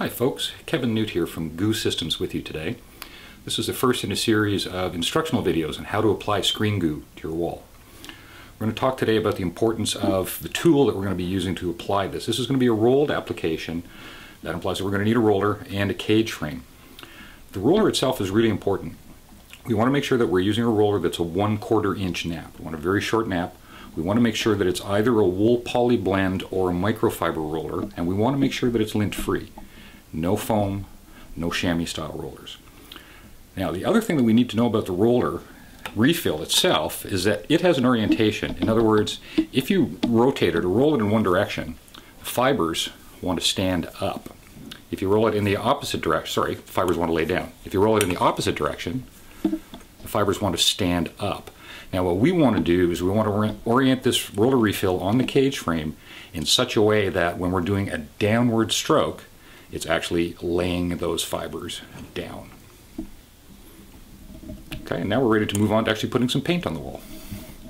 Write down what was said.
Hi folks, Kevin Newt here from Goo Systems with you today. This is the first in a series of instructional videos on how to apply screen goo to your wall. We're going to talk today about the importance of the tool that we're going to be using to apply this. This is going to be a rolled application. That implies that we're going to need a roller and a cage frame. The roller itself is really important. We want to make sure that we're using a roller that's a one quarter inch nap. We want a very short nap. We want to make sure that it's either a wool poly blend or a microfiber roller, and we want to make sure that it's lint free. No foam, no chamois style rollers. Now, the other thing that we need to know about the roller refill itself is that it has an orientation. In other words, if you rotate it or roll it in one direction, the fibers want to stand up. If you roll it in the opposite direction, sorry, fibers want to lay down. If you roll it in the opposite direction, the fibers want to stand up. Now what we want to do is we want to orient this roller refill on the cage frame in such a way that when we're doing a downward stroke, it's actually laying those fibers down. Okay, and now we're ready to move on to actually putting some paint on the wall.